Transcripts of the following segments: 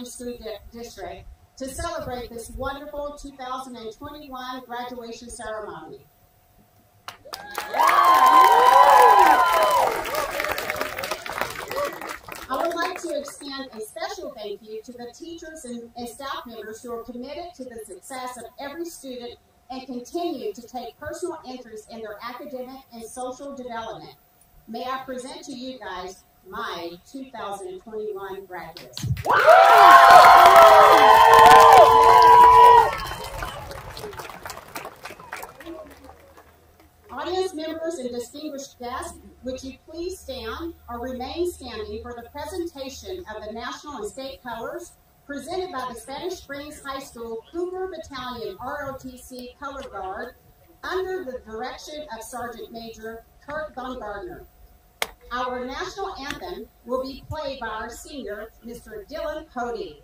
County School Di- District to celebrate this wonderful 2021 graduation ceremony. I would like to extend a special thank you to the teachers and, and staff members who are committed to the success of every student and continue to take personal interest in their academic and social development. May I present to you guys my 2021 graduates. Audience members and distinguished guests, would you please stand or remain standing for the presentation of the national and state colors presented by the Spanish Springs High School Cougar Battalion ROTC Color Guard under the direction of Sergeant Major Kurt Baumgartner. Our national anthem will be played by our senior, Mr. Dylan Cody.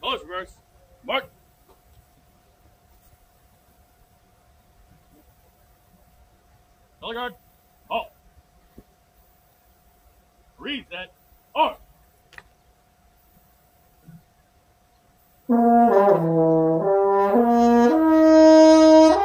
Colors reverse. Mark. Color guard. Oh. Reset. On. Thank you.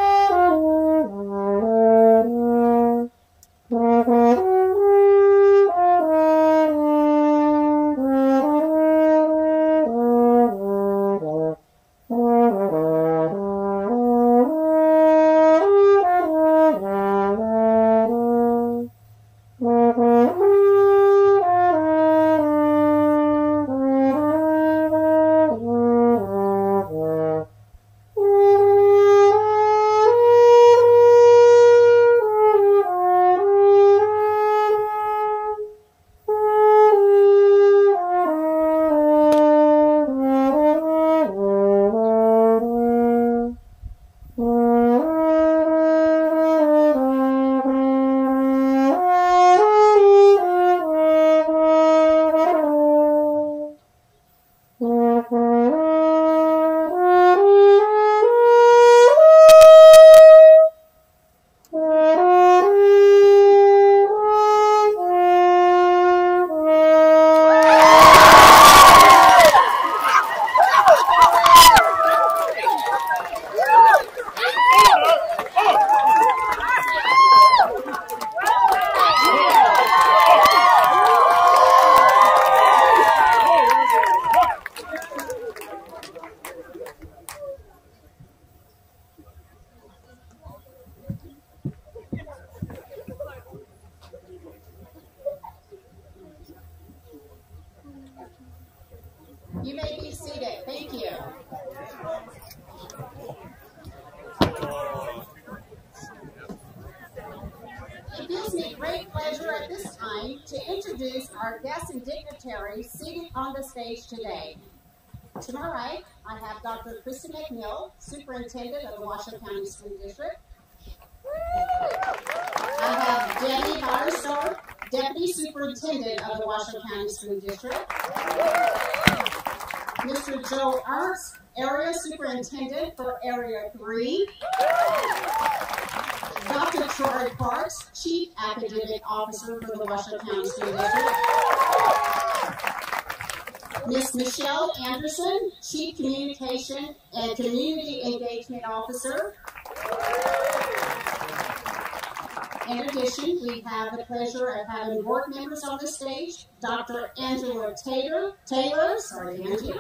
Board members on the stage, Dr. Angela Taylor, Taylor, sorry, Angie.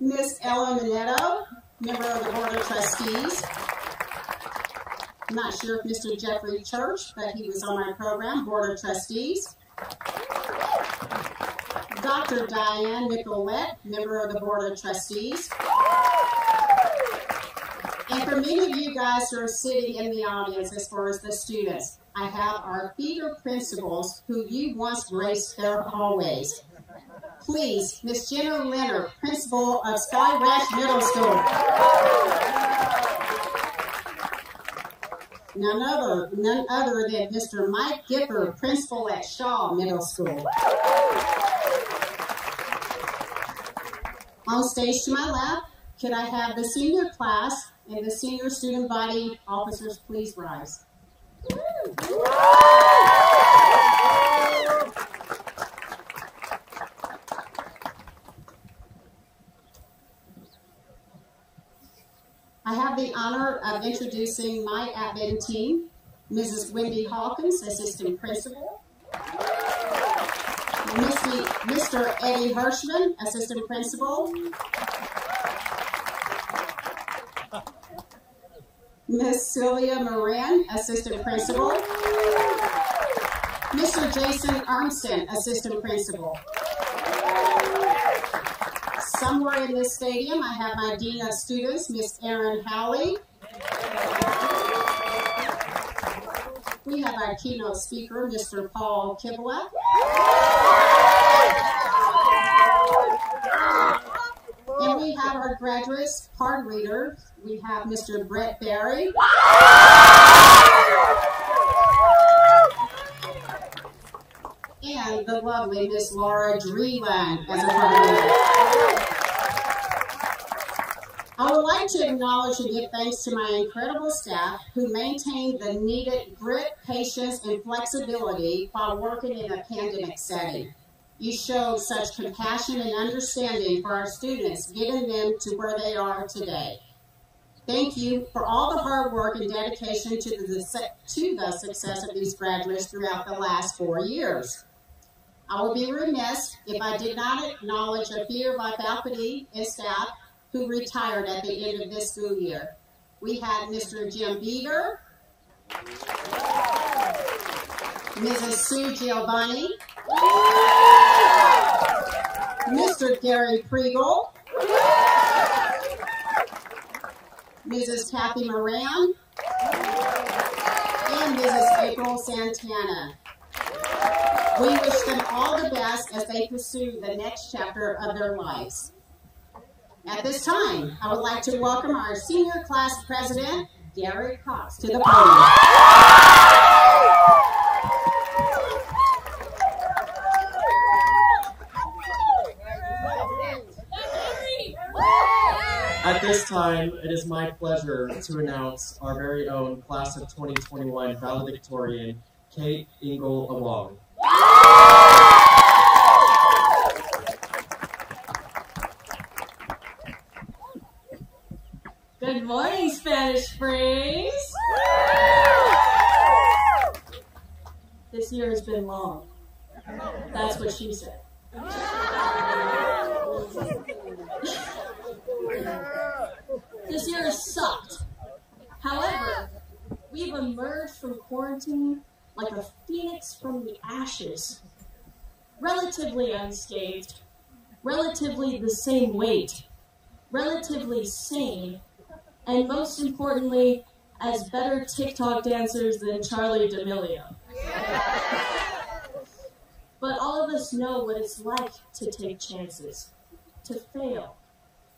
Miss Ellen Minetto, member of the Board of Trustees. I'm not sure if Mr. Jeffrey Church, but he was on my program, Board of Trustees. Dr. Diane Nicolet, member of the Board of Trustees. For many of you guys who are sitting in the audience, as far as the students, I have our feeder principals who you once graced their hallways. Please, Miss Jenna Leonard, principal of Sky Ranch Middle School. None other, none other than Mr. Mike Gipper, principal at Shaw Middle School. On stage to my left, could I have the senior class and the senior student body officers please rise? I have the honor of introducing my admin team, Mrs. Wendy Hawkins, Assistant Principal, Mr. Eddie Hirschman, Assistant Principal, Miss Sylvia Moran, Assistant Principal, Mr. Jason Armstead, Assistant Principal. Somewhere in this stadium, I have my Dean of Students, Miss Erin Howley. We have our keynote speaker, Mr. Paul Kibla. And we have our graduates, card reader. We have Mr. Brett Barry. And the lovely Miss Laura Dreeland as a card reader. I would like to acknowledge and give thanks to my incredible staff who maintain the needed grit, patience, and flexibility while working in a pandemic setting. You showed such compassion and understanding for our students, getting them to where they are today. Thank you for all the hard work and dedication to the, to the success of these graduates throughout the last four years. I would be remiss if I did not acknowledge a few of my faculty and staff who retired at the end of this school year. We had Mr. Jim Beaver, Mrs. Sue Giovanni, Mr. Gary Priegel, Mrs. Kathy Moran, and Mrs. April Santana. We wish them all the best as they pursue the next chapter of their lives. At this time, I would like to welcome our senior class president, Gary Cox, to the podium. At this time, it is my pleasure to announce our very own Class of 2021 valedictorian, Kate Ingle Awong. Good morning, Spanish Springs. This year has been long. That's what she said. This year has sucked. However, we've emerged from quarantine like a phoenix from the ashes, relatively unscathed, relatively the same weight, relatively sane, and most importantly, as better TikTok dancers than Charlie D'Amelio. But all of us know what it's like to take chances, to fail,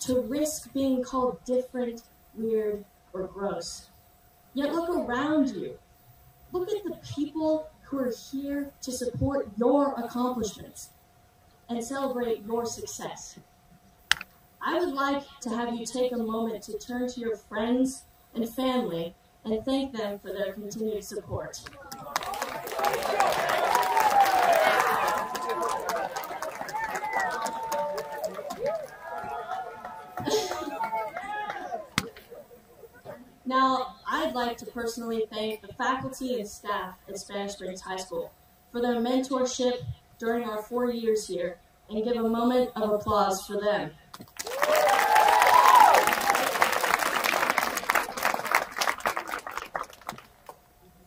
to risk being called different, weird, or gross. Yet look around you. Look at the people who are here to support your accomplishments and celebrate your success. I would like to have you take a moment to turn to your friends and family and thank them for their continued support. Now, I'd like to personally thank the faculty and staff at Spanish Springs High School for their mentorship during our four years here and give a moment of applause for them.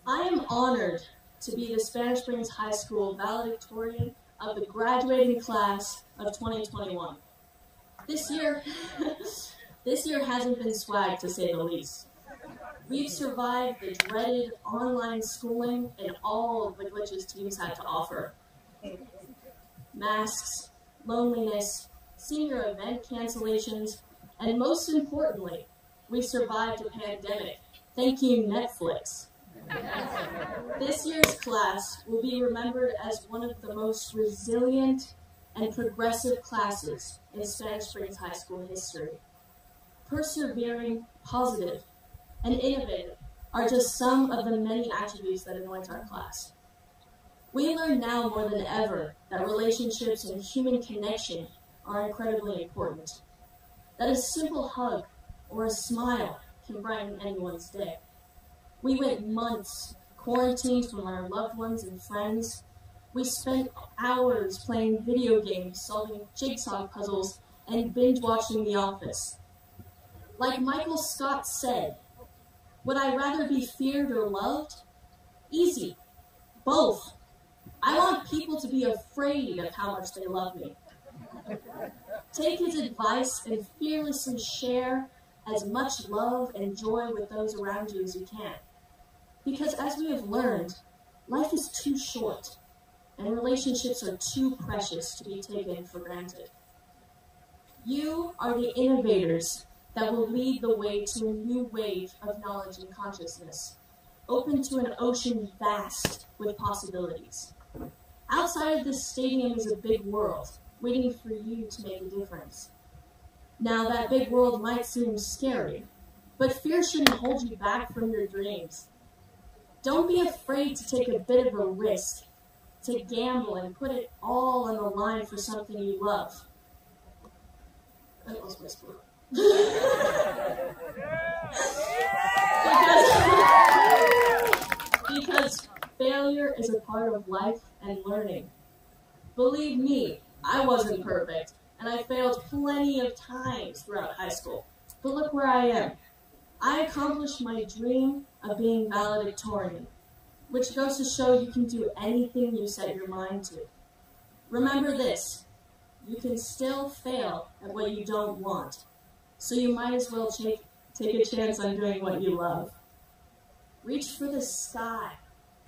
I am honored to be the Spanish Springs High School valedictorian of the graduating class of 2021. This year, this year hasn't been swag to say the least. We've survived the dreaded online schooling and all of the glitches teams had to offer. Masks, loneliness, senior event cancellations, and most importantly, we survived a pandemic. Thank you, Netflix. this year's class will be remembered as one of the most resilient and progressive classes in Spanish Springs High School history. Persevering, positive, and innovative are just some of the many attributes that anoint our class. We learn now more than ever that relationships and human connection are incredibly important. That a simple hug or a smile can brighten anyone's day. We went months quarantined from our loved ones and friends. We spent hours playing video games, solving jigsaw puzzles, and binge watching The Office. Like Michael Scott said, would I rather be feared or loved? Easy. Both. I want people to be afraid of how much they love me. Take his advice and fearlessly share as much love and joy with those around you as you can. Because as we have learned, life is too short, and relationships are too precious to be taken for granted. You are the innovators that will lead the way to a new wave of knowledge and consciousness, open to an ocean vast with possibilities. Outside of this stadium is a big world, waiting for you to make a difference. Now, that big world might seem scary, but fear shouldn't hold you back from your dreams. Don't be afraid to take a bit of a risk, to gamble and put it all on the line for something you love. I lost my sport. Because, failure is a part of life and learning. Believe me, I wasn't perfect, and I failed plenty of times throughout high school. But look where I am. I accomplished my dream of being valedictorian, which goes to show you can do anything you set your mind to. Remember this, you can still fail at what you don't want, so you might as well take, take a chance on doing what you love. Reach for the sky,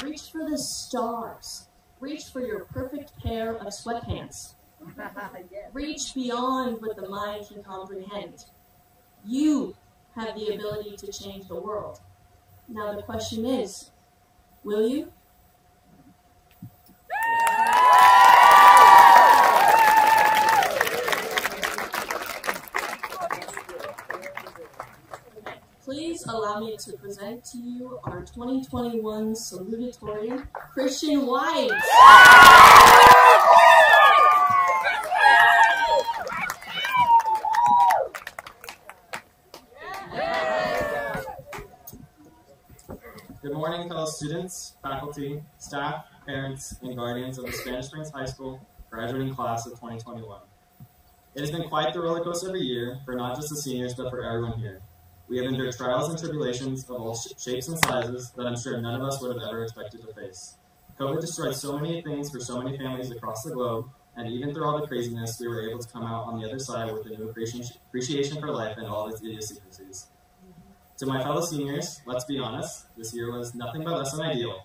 reach for the stars, reach for your perfect pair of sweatpants. Reach beyond what the mind can comprehend. You have the ability to change the world. Now the question is, will you? Please allow me to present to you our 2021 salutatorian, Christian White. Good morning, fellow students, faculty, staff, parents, and guardians of the Spanish Springs High School graduating class of 2021. It has been quite the roller coaster of a year for not just the seniors, but for everyone here. We have endured trials and tribulations of all sh- shapes and sizes that I'm sure none of us would have ever expected to face. COVID destroyed so many things for so many families across the globe, and even through all the craziness, we were able to come out on the other side with a new appreciation appreciation for life and all its idiosyncrasies. To my fellow seniors, let's be honest, this year was nothing but less than ideal.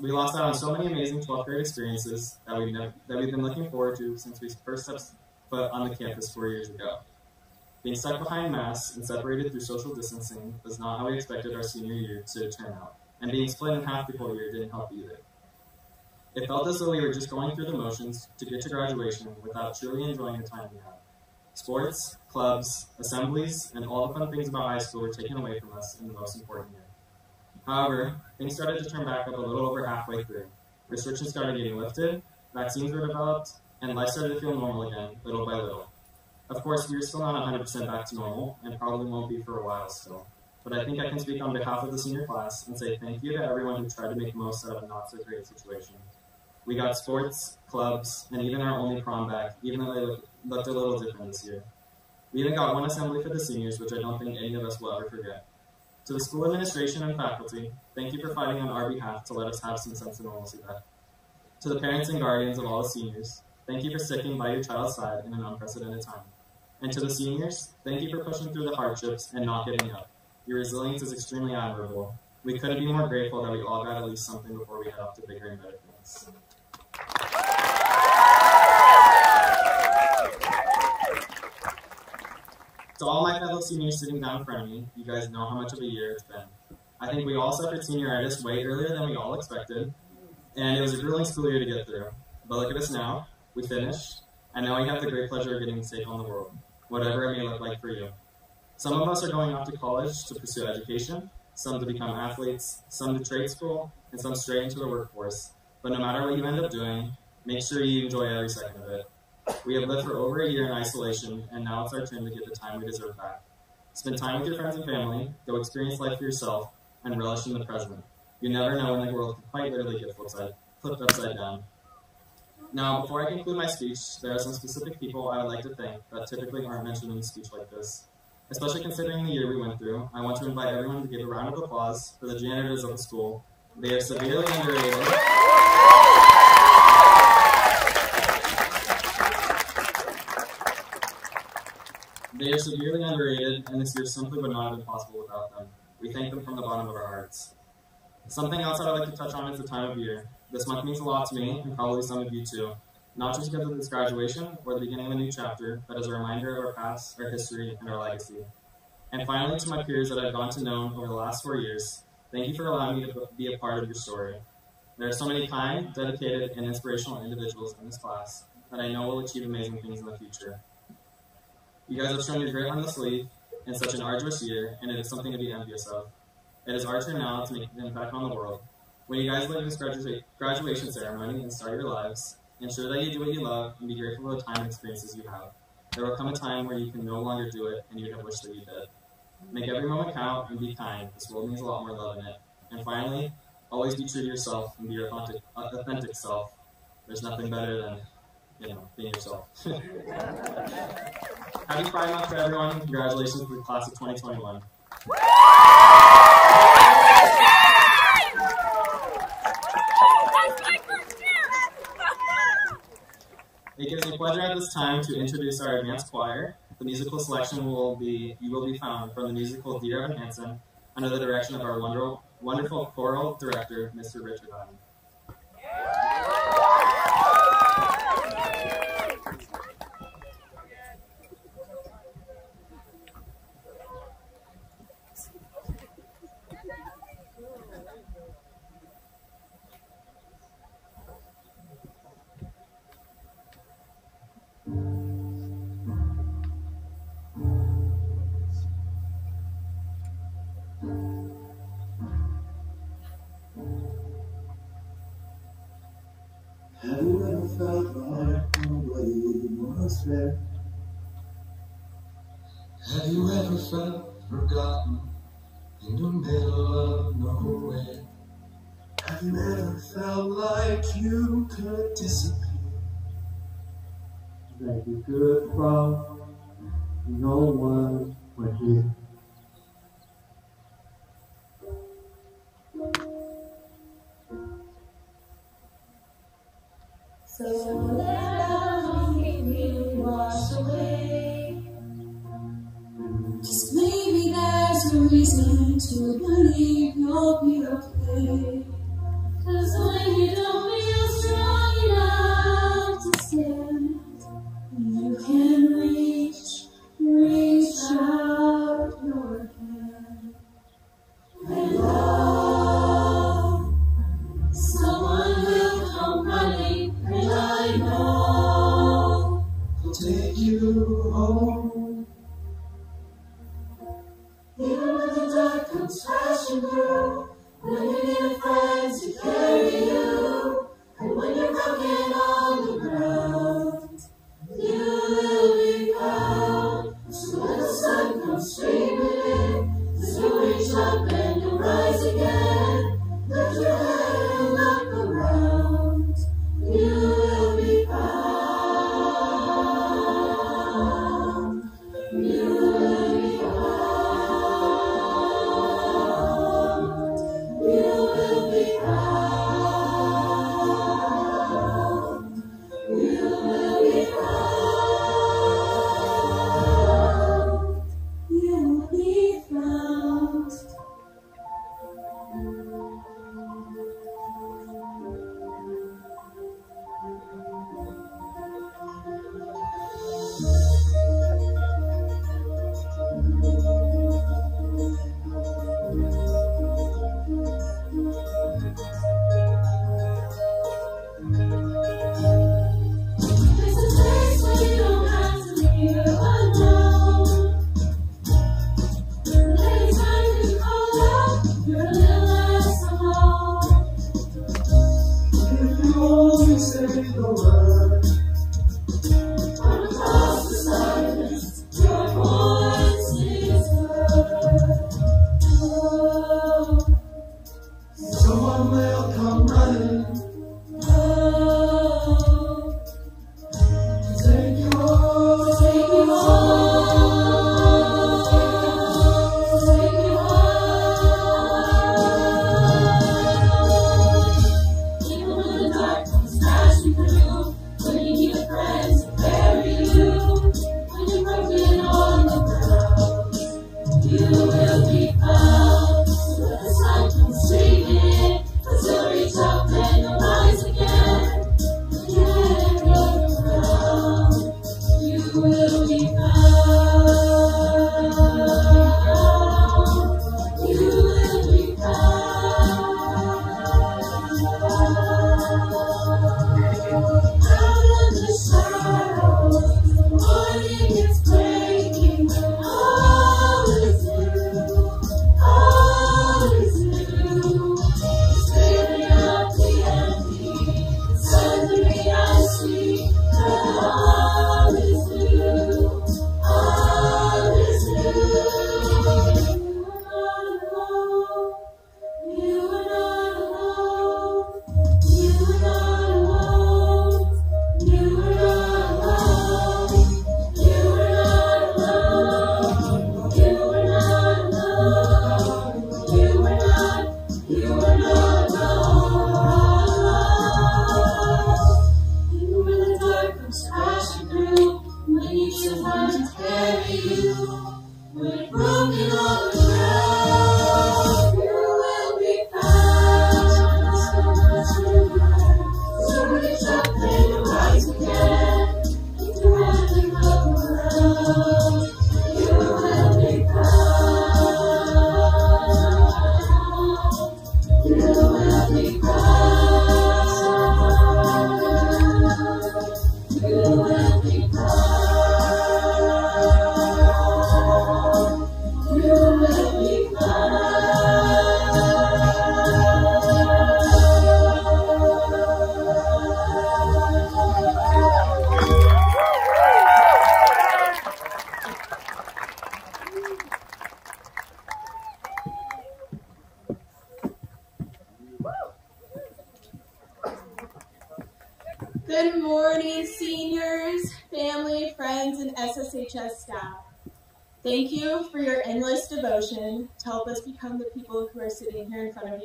We lost out on so many amazing 12th grade experiences that we've, never, that we've been looking forward to since we first stepped foot on the campus four years ago. Being stuck behind masks and separated through social distancing was not how we expected our senior year to turn out, and being split in half the whole year didn't help either. It felt as though we were just going through the motions to get to graduation without truly enjoying the time we had. Sports, clubs, assemblies, and all the fun things about high school were taken away from us in the most important year. However, things started to turn back up a little over halfway through. Restrictions started getting lifted, vaccines were developed, and life started to feel normal again, little by little. Of course, we're still not 100% back to normal, and probably won't be for a while still. But I think I can speak on behalf of the senior class and say thank you to everyone who tried to make the most out of a not so great situation. We got sports, clubs, and even our only prom back, even though they look, looked a little different this year. We even got one assembly for the seniors, which I don't think any of us will ever forget. To the school administration and faculty, thank you for fighting on our behalf to let us have some sense of normalcy back. To the parents and guardians of all the seniors, thank you for sticking by your child's side in an unprecedented time. And to the seniors, thank you for pushing through the hardships and not giving up. Your resilience is extremely admirable. We couldn't be more grateful that we all got at least something before we head off to bigger and better things. To all my fellow seniors sitting down in front of me, you guys know how much of a year it's been. I think we all suffered senioritis way earlier than we all expected, and it was a grueling school year to get through. But look at us now. We finished, and now we have the great pleasure of getting to on the world, whatever it may look like for you. Some of us are going off to college to pursue education, some to become athletes, some to trade school, and some straight into the workforce. But no matter what you end up doing, make sure you enjoy every second of it. We have lived for over a year in isolation, and now it's our turn to get the time we deserve back. Spend time with your friends and family, go experience life for yourself, and relish in the present. You never know when the world can quite literally get flipped upside down. Now, before I conclude my speech, there are some specific people I would like to thank that typically aren't mentioned in a speech like this. Especially considering the year we went through, I want to invite everyone to give a round of applause for the janitors of the school. They are severely underrated. They are severely underrated, and this year simply would not have been possible without them. We thank them from the bottom of our hearts. Something else I'd like to touch on is the time of year. This month means a lot to me, and probably some of you too. Not just because of this graduation or the beginning of a new chapter, but as a reminder of our past, our history, and our legacy. And finally, to my peers that I've gotten to know over the last four years, thank you for allowing me to be a part of your story. There are so many kind, dedicated, and inspirational individuals in this class that I know will achieve amazing things in the future. You guys have shown your grit on the sleeve in such an arduous year, and it is something to be envious of. It is our turn now to make an impact on the world. When you guys leave this gradua- graduation ceremony and start your lives, ensure that you do what you love and be grateful for the time and experiences you have. There will come a time where you can no longer do it and you have wished that you did. Make every moment count and be kind. This world needs a lot more love in it. And finally, always be true to yourself and be your authentic, authentic self. There's nothing better than, you know, being yourself. Happy Pride Month to everyone. Congratulations to the class of 2021. It gives me pleasure at this time to introduce our advanced choir. The musical selection will be You Will Be Found from the musical Dear Evan Hansen under the direction of our wonderful, wonderful choral director, Mr. Richard. You could disappear? That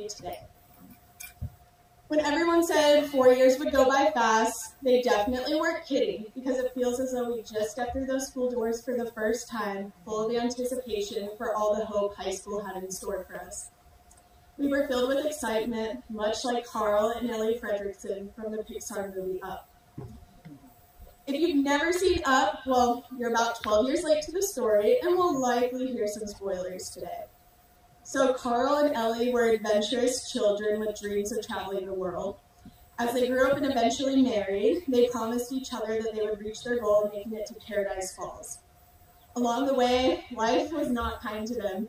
you today. When everyone said four years would go by fast, they definitely weren't kidding because it feels as though we just stepped through those school doors for the first time, full of anticipation for all the hope high school had in store for us. We were filled with excitement, much like Carl and Ellie Fredricksen from the Pixar movie Up. If you've never seen Up, well, you're about 12 years late to the story and will likely hear some spoilers today. So Carl and Ellie were adventurous children with dreams of traveling the world. As they grew up and eventually married, they promised each other that they would reach their goal of making it to Paradise Falls. Along the way, life was not kind to them.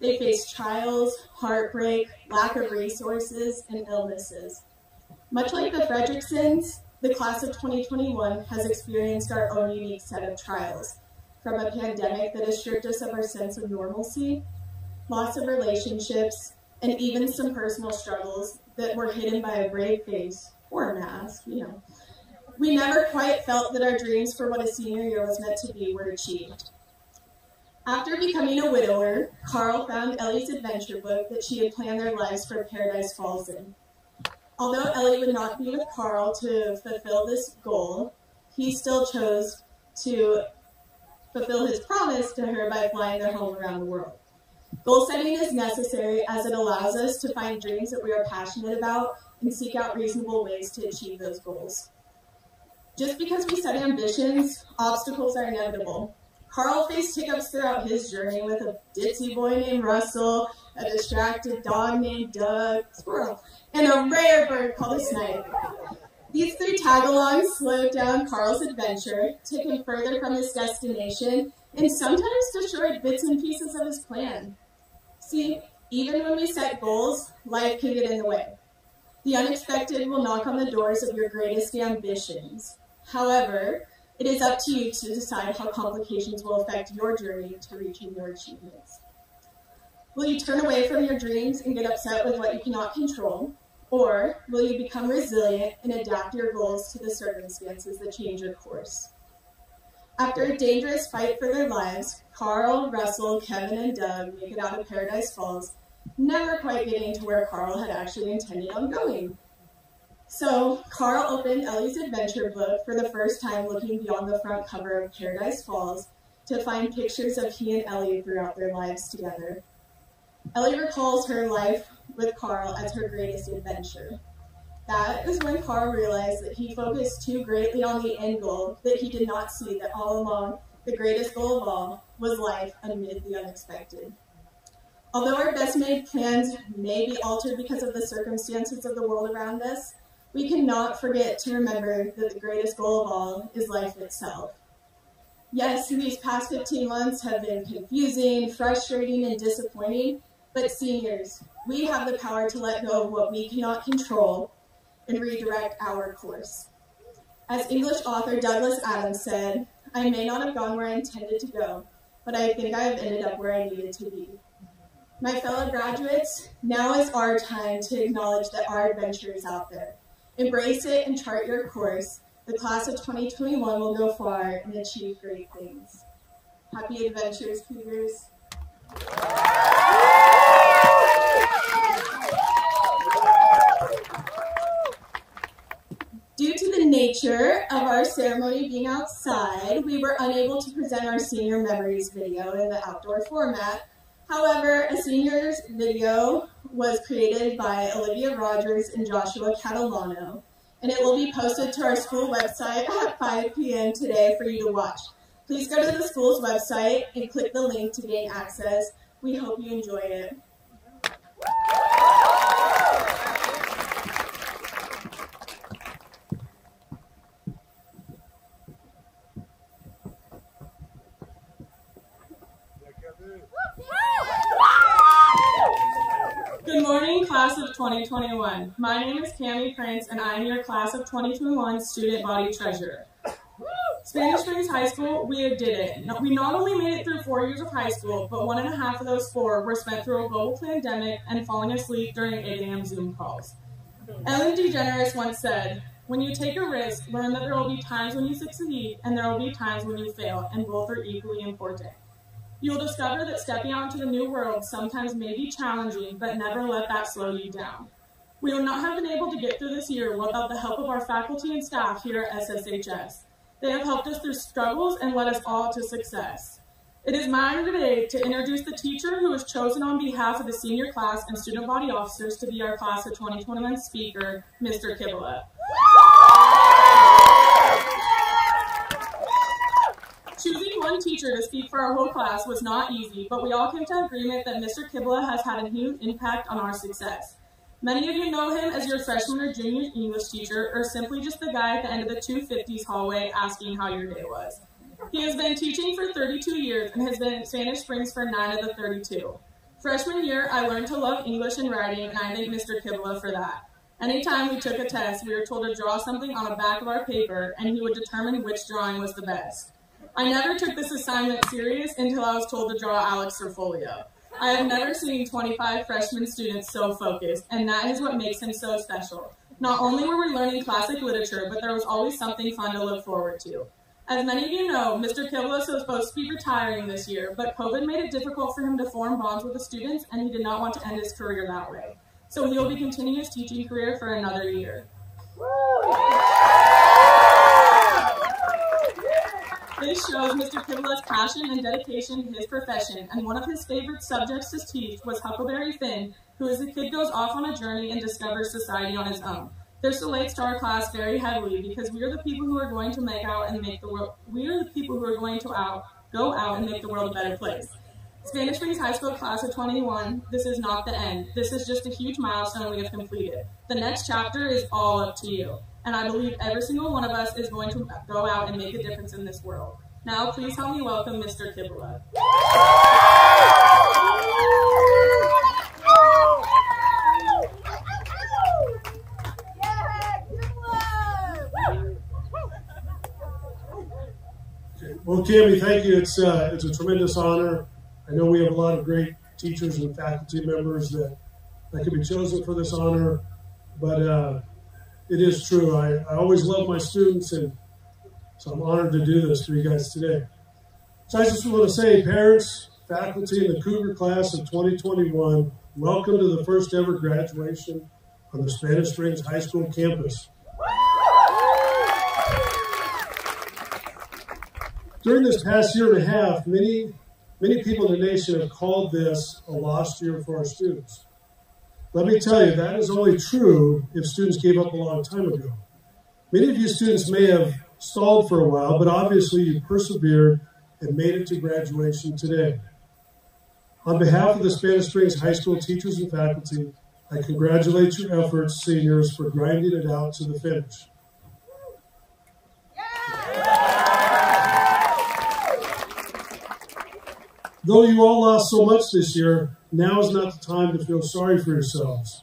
They faced trials, heartbreak, lack of resources, and illnesses. Much like the Fredricksens, the class of 2021 has experienced our own unique set of trials, from a pandemic that has stripped us of our sense of normalcy loss of relationships, and even some personal struggles that were hidden by a brave face or a mask, you know. We never quite felt that our dreams for what a senior year was meant to be were achieved. After becoming a widower, Carl found Ellie's adventure book that she had planned their lives for Paradise Falls in. Although Ellie would not be with Carl to fulfill this goal, he still chose to fulfill his promise to her by flying their home around the world. Goal setting is necessary as it allows us to find dreams that we are passionate about and seek out reasonable ways to achieve those goals. Just because we set ambitions, obstacles are inevitable. Carl faced hiccups throughout his journey with a ditzy boy named Russell, a distracted dog named Doug, squirrel, and a rare bird called a snipe. These three tag-alongs slowed down Carl's adventure, took him further from his destination, and sometimes destroyed bits and pieces of his plan. See, even when we set goals, life can get in the way. The unexpected will knock on the doors of your greatest ambitions. However, it is up to you to decide how complications will affect your journey to reaching your achievements. Will you turn away from your dreams and get upset with what you cannot control? Or will you become resilient and adapt your goals to the circumstances that change your course? After a dangerous fight for their lives, Carl, Russell, Kevin, and Doug make it out of Paradise Falls, never quite getting to where Carl had actually intended on going. So, Carl opened Ellie's adventure book for the first time looking beyond the front cover of Paradise Falls to find pictures of he and Ellie throughout their lives together. Ellie recalls her life with Carl as her greatest adventure. That is when Carl realized that he focused too greatly on the end goal that he did not see that all along the greatest goal of all was life amid the unexpected. Although our best made plans may be altered because of the circumstances of the world around us, we cannot forget to remember that the greatest goal of all is life itself. Yes, these past 15 months have been confusing, frustrating, and disappointing, but seniors, we have the power to let go of what we cannot control and redirect our course. As English author Douglas Adams said, I may not have gone where I intended to go, but I think I have ended up where I needed to be. My fellow graduates, now is our time to acknowledge that our adventure is out there. Embrace it and chart your course. The class of 2021 will go far and achieve great things. Happy adventures, Cougars. Due to the nature of our ceremony being outside, we were unable to present our senior memories video in the outdoor format. However, a seniors video was created by Olivia Rogers and Joshua Catalano, and it will be posted to our school website at 5 p.m. today for you to watch. Please go to the school's website and click the link to gain access. We hope you enjoy it. Good morning, class of 2021. My name is Cami Prince, and I am your class of 2021 student body treasurer. Spanish Springs High School, we did it. We not only made it through four years of high school, but one and a half of those four were spent through a global pandemic and falling asleep during 8 a.m. Zoom calls. Ellen DeGeneres once said, when you take a risk, learn that there will be times when you succeed and there will be times when you fail, and both are equally important. You will discover that stepping out into the new world sometimes may be challenging, but never let that slow you down. We would not have been able to get through this year without the help of our faculty and staff here at SSHS. They have helped us through struggles and led us all to success. It is my honor today to introduce the teacher who was chosen on behalf of the senior class and student body officers to be our class of 2021 speaker, Mr. Kibla. Choosing one teacher to speak for our whole class was not easy, but we all came to agreement that Mr. Kibla has had a huge impact on our success. Many of you know him as your freshman or junior English teacher, or simply just the guy at the end of the 250s hallway asking how your day was. He has been teaching for 32 years and has been at Spanish Springs for 9 of the 32. Freshman year, I learned to love English and writing, and I thank Mr. Kibla for that. Anytime we took a test, we were told to draw something on the back of our paper, and he would determine which drawing was the best. I never took this assignment serious until I was told to draw Alex Serfolio. I have never seen 25 freshman students so focused, and that is what makes him so special. Not only were we learning classic literature, but there was always something fun to look forward to. As many of you know, Mr. Kiblos was supposed to be retiring this year, but COVID made it difficult for him to form bonds with the students, and he did not want to end his career that way. So he will be continuing his teaching career for another year. This shows Mr. Kibla's passion and dedication to his profession, and one of his favorite subjects to teach was Huckleberry Finn, who as a kid goes off on a journey and discovers society on his own. This relates to our class very heavily because we are the people who are going to make out and make the world, we are the people who are going to out, go out and make the world a better place. Spanish Springs High School class of 21, this is not the end. This is just a huge milestone we have completed. The next chapter is all up to you and I believe every single one of us is going to go out and make a difference in this world. Now, please help me welcome Mr. Kibula. Well, Cami, thank you. It's uh, it's a tremendous honor. I know we have a lot of great teachers and faculty members that that could be chosen for this honor, but uh, it is true. I, I always love my students, and so I'm honored to do this for you guys today. So I just want to say, parents, faculty and the Cougar class of 2021, welcome to the first ever graduation on the Spanish Springs High School campus. During this past year and a half, many, many people in the nation have called this a lost year for our students. Let me tell you, that is only true if students gave up a long time ago. Many of you students may have stalled for a while, but obviously you persevered and made it to graduation today. On behalf of the Spanish Springs High School teachers and faculty, I congratulate your efforts, seniors, for grinding it out to the finish. Though you all lost so much this year, now is not the time to feel sorry for yourselves.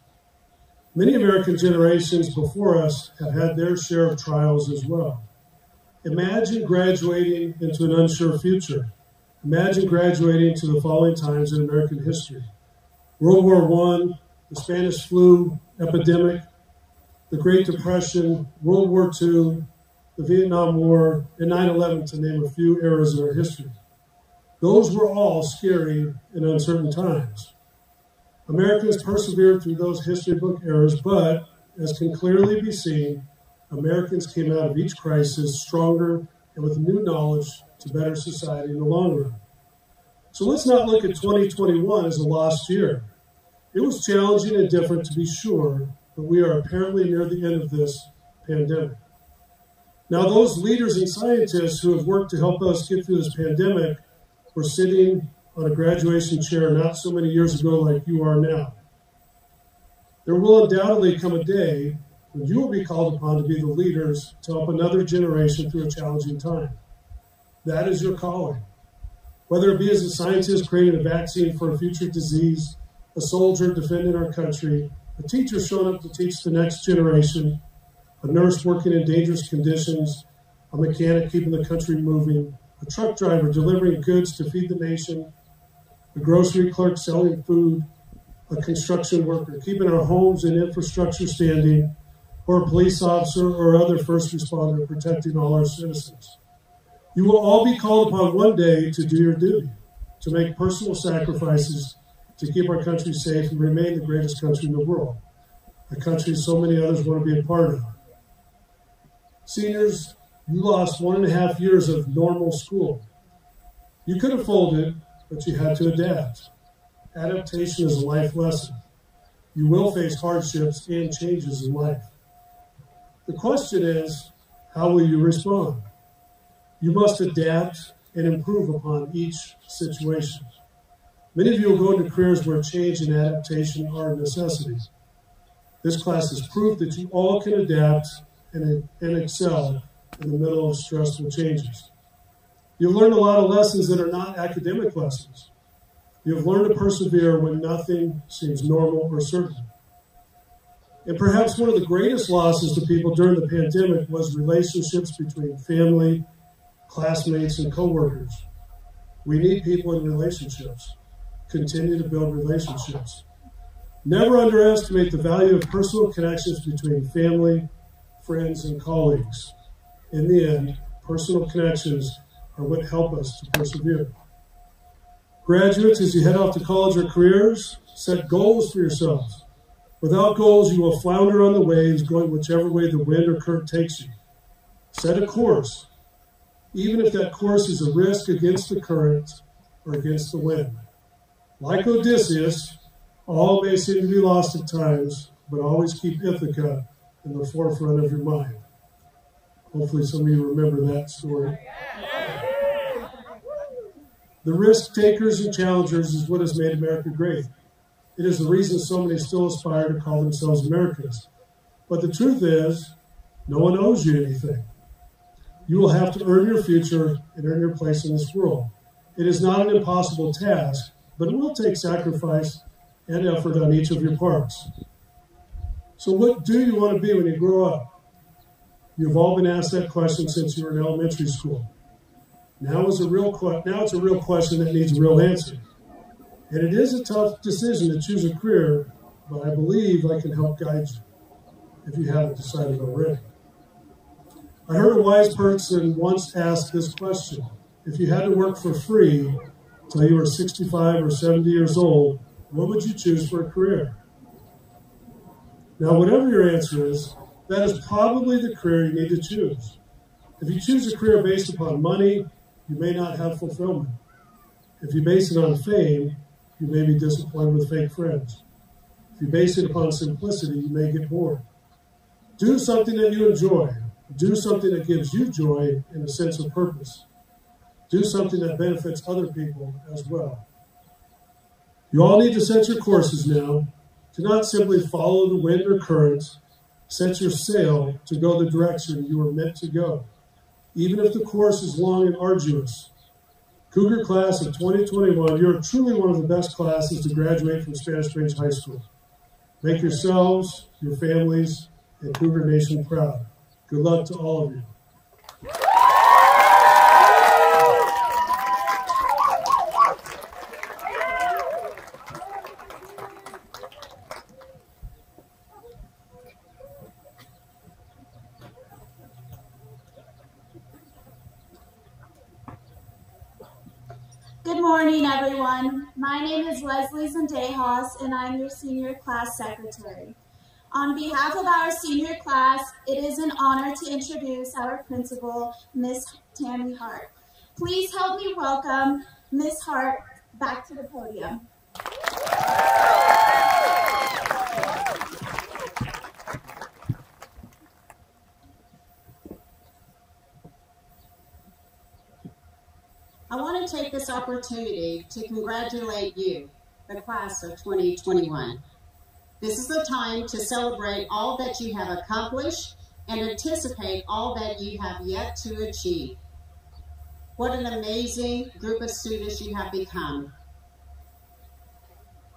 Many American generations before us have had their share of trials as well. Imagine graduating into an unsure future. Imagine graduating to the following times in American history World War I, the Spanish flu epidemic, the Great Depression, World War II, the Vietnam War, and 9 11, to name a few eras in our history. Those were all scary and uncertain times. Americans persevered through those history book eras, but as can clearly be seen, Americans came out of each crisis stronger and with new knowledge to better society in the long run. So let's not look at 2021 as a lost year. It was challenging and different to be sure, but we are apparently near the end of this pandemic. Now, those leaders and scientists who have worked to help us get through this pandemic were sitting on a graduation chair not so many years ago like you are now. There will undoubtedly come a day when you will be called upon to be the leaders to help another generation through a challenging time. That is your calling. Whether it be as a scientist creating a vaccine for a future disease, a soldier defending our country, a teacher showing up to teach the next generation, a nurse working in dangerous conditions, a mechanic keeping the country moving, a truck driver delivering goods to feed the nation, a grocery clerk selling food, a construction worker keeping our homes and infrastructure standing, or a police officer or other first responder protecting all our citizens. You will all be called upon one day to do your duty, to make personal sacrifices to keep our country safe and remain the greatest country in the world. a country so many others want to be a part of. Seniors, you lost one and a half years of normal school. You could have folded, but you had to adapt. Adaptation is a life lesson. You will face hardships and changes in life. The question is, how will you respond? You must adapt and improve upon each situation. Many of you will go into careers where change and adaptation are necessities. This class is proof that you all can adapt and, and excel in the middle of stressful changes. You've learned a lot of lessons that are not academic lessons. You've learned to persevere when nothing seems normal or certain. And perhaps one of the greatest losses to people during the pandemic was relationships between family, classmates, and coworkers. We need people in relationships. Continue to build relationships. Never underestimate the value of personal connections between family, friends, and colleagues. In the end, personal connections are what help us to persevere. Graduates, as you head off to college or careers, set goals for yourselves. Without goals, you will flounder on the waves, going whichever way the wind or current takes you. Set a course, even if that course is a risk against the current or against the wind. Like Odysseus, all may seem to be lost at times, but always keep Ithaca in the forefront of your mind. Hopefully, some of you remember that story. The risk takers and challengers is what has made America great. It is the reason so many still aspire to call themselves Americans. But the truth is, no one owes you anything. You will have to earn your future and earn your place in this world. It is not an impossible task, but it will take sacrifice and effort on each of your parts. So, what do you want to be when you grow up? You've all been asked that question since you were in elementary school. Now is a real now it's a real question that needs a real answer. And it is a tough decision to choose a career, but I believe I can help guide you if you haven't decided already. I heard a wise person once ask this question If you had to work for free till you were 65 or 70 years old, what would you choose for a career? Now, whatever your answer is, that is probably the career you need to choose. If you choose a career based upon money, you may not have fulfillment. If you base it on fame, you may be disappointed with fake friends. If you base it upon simplicity, you may get bored. Do something that you enjoy. Do something that gives you joy and a sense of purpose. Do something that benefits other people as well. You all need to set your courses now. Do not simply follow the wind or current. Set your sail to go the direction you are meant to go even if the course is long and arduous. Cougar class of 2021, you're truly one of the best classes to graduate from Spanish Springs High School. Make yourselves, your families, and Cougar Nation proud. Good luck to all of you. My name is Leslie Zendejas, and I'm your senior class secretary. On behalf of our senior class, it is an honor to introduce our principal, Miss Tammy Hart. Please help me welcome Miss Hart back to the podium. I want to take this opportunity to congratulate you, the class of 2021. This is the time to celebrate all that you have accomplished and anticipate all that you have yet to achieve. What an amazing group of students you have become.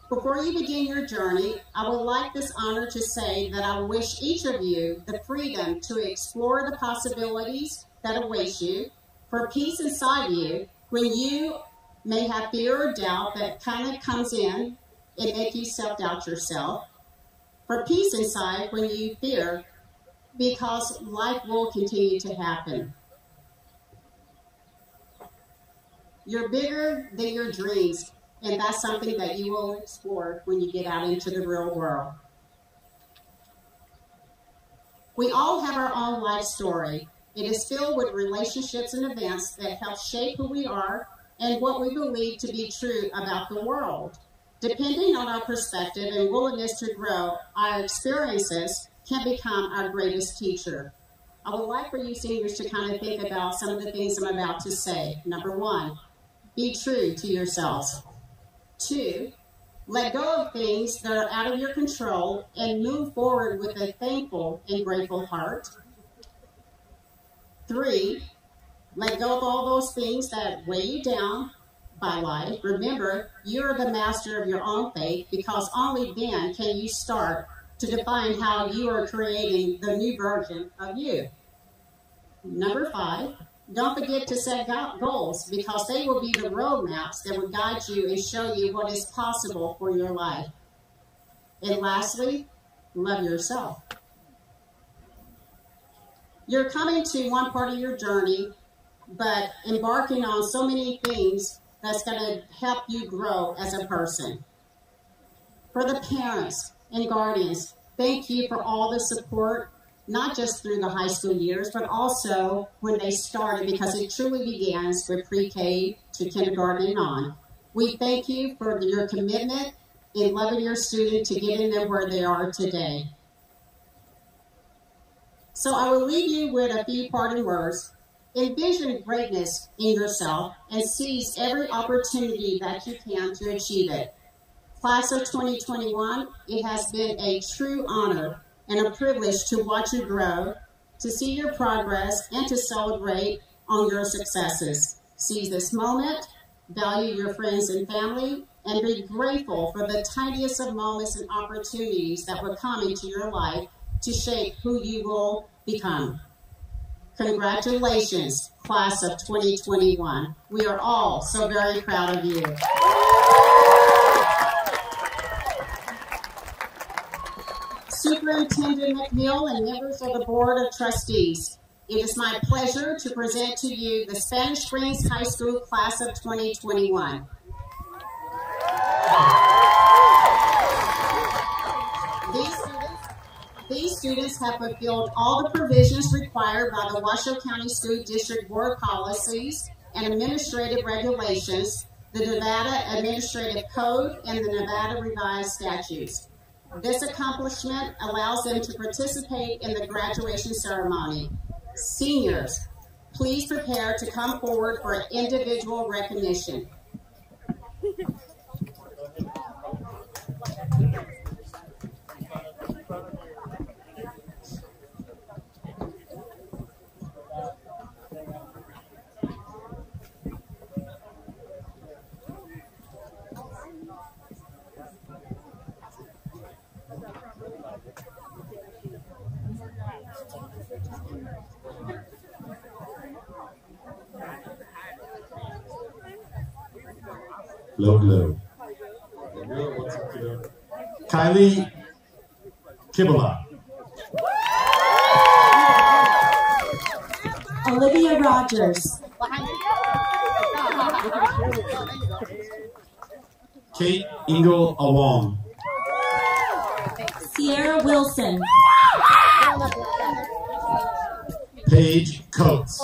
Before you begin your journey, I would like this honor to say that I wish each of you the freedom to explore the possibilities that await you, for peace inside you, when you may have fear or doubt that kind of comes in and make you self-doubt yourself. For peace inside when you fear because life will continue to happen. You're bigger than your dreams, and that's something that you will explore when you get out into the real world. We all have our own life story. It is filled with relationships and events that help shape who we are and what we believe to be true about the world. Depending on our perspective and willingness to grow, our experiences can become our greatest teacher. I would like for you seniors to kind of think about some of the things I'm about to say. Number one, be true to yourselves. Two, let go of things that are out of your control and move forward with a thankful and grateful heart. Three, let go of all those things that weigh you down by life. Remember, you're the master of your own fate because only then can you start to define how you are creating the new version of you. Number five, don't forget to set goals because they will be the roadmaps that will guide you and show you what is possible for your life. And lastly, love yourself. You're coming to one part of your journey, but embarking on so many things that's going to help you grow as a person. For the parents and guardians, thank you for all the support not just through the high school years, but also when they started, because it truly begins with pre-K to kindergarten and on. We thank you for your commitment in loving your student to getting them where they are today. So I will leave you with a few parting words. Envision greatness in yourself and seize every opportunity that you can to achieve it. Class of 2021, it has been a true honor and a privilege to watch you grow, to see your progress, and to celebrate on your successes. Seize this moment, value your friends and family, and be grateful for the tiniest of moments and opportunities that will come into your life to shape who you will become. Congratulations, class of 2021. We are all so very proud of you. Superintendent McNeil and members of the Board of Trustees. It is my pleasure to present to you the Spanish Springs High School Class of 2021. Students have fulfilled all the provisions required by the Washoe County School District Board policies and administrative regulations, the Nevada Administrative Code, and the Nevada Revised Statutes. This accomplishment allows them to participate in the graduation ceremony. Seniors, please prepare to come forward for individual recognition. Low. Kylie Kibala. Olivia Rogers. Kate Ingle Awong. Sierra Wilson. Paige Coates.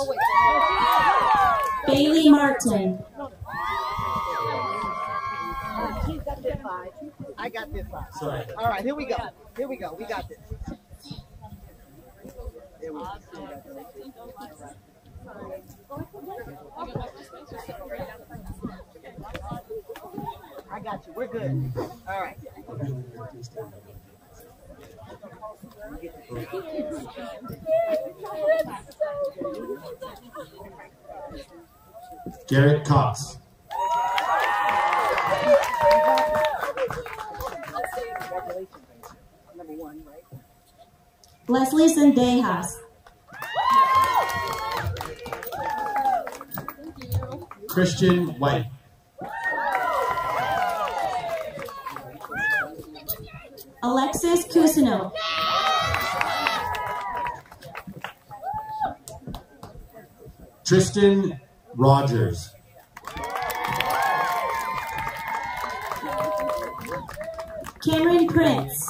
Bailey Martin. I got this side. Sorry. All right, here we go. Here we go. We got this. There we go. I got you. We're good. All right. Garrett Cox. Number one, right? Leslie Zendejas. Christian White. Alexis Cousineau. Tristan Rogers. Cameron Prince.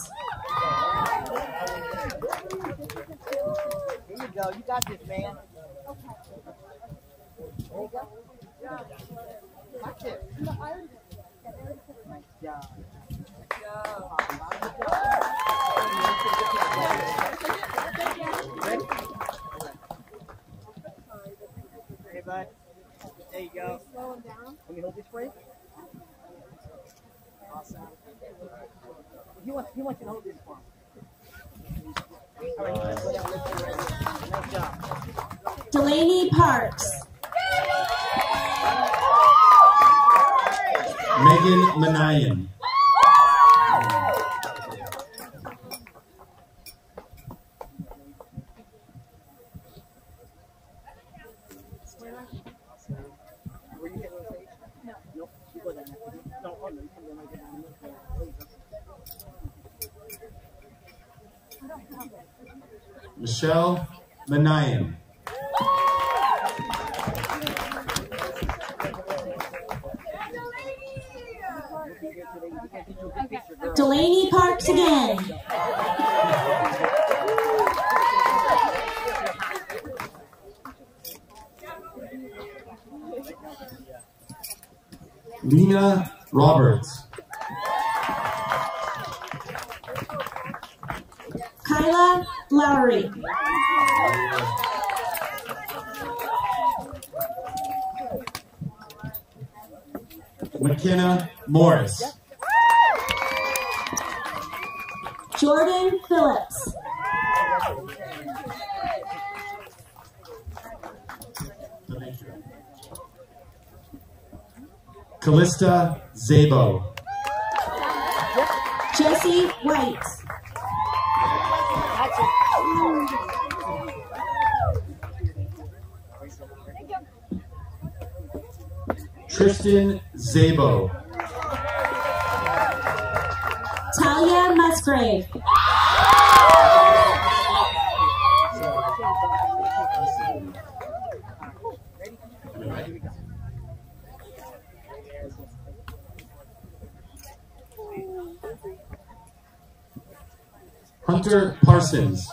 Hunter Parsons.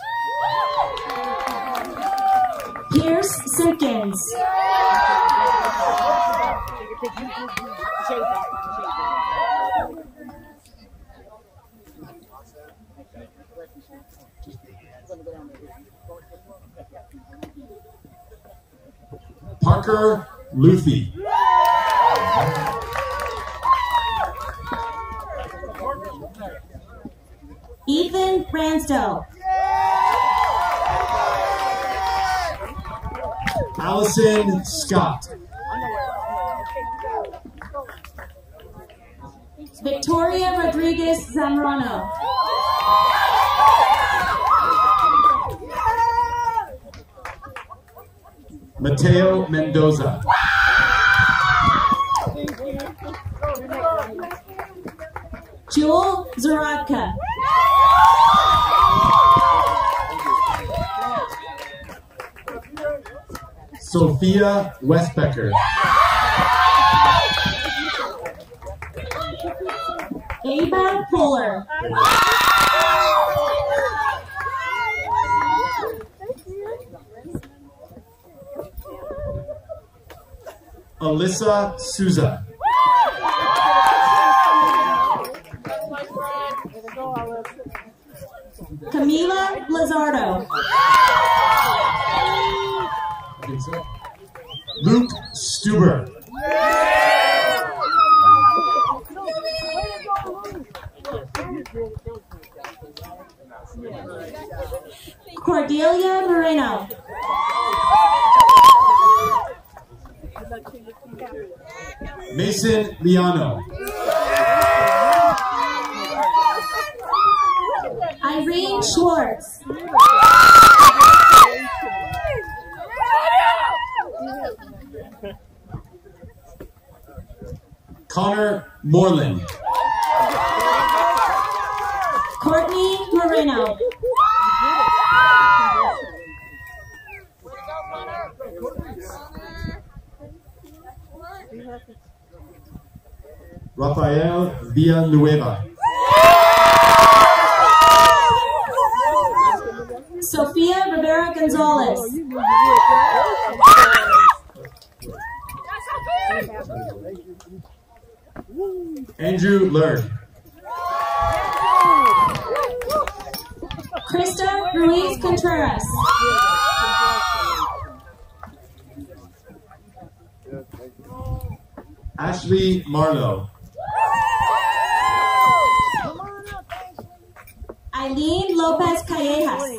Pierce Simpkins. Parker Luffy. Ethan Bransdell. Allison Scott. Victoria Rodriguez Zamorano. Mateo Mendoza. Thea Westbecker. Ava Puller, Alyssa Souza. Andrew Lurd. Krista Ruiz Contreras. Ashley Marlowe. Eileen Lopez Callejas.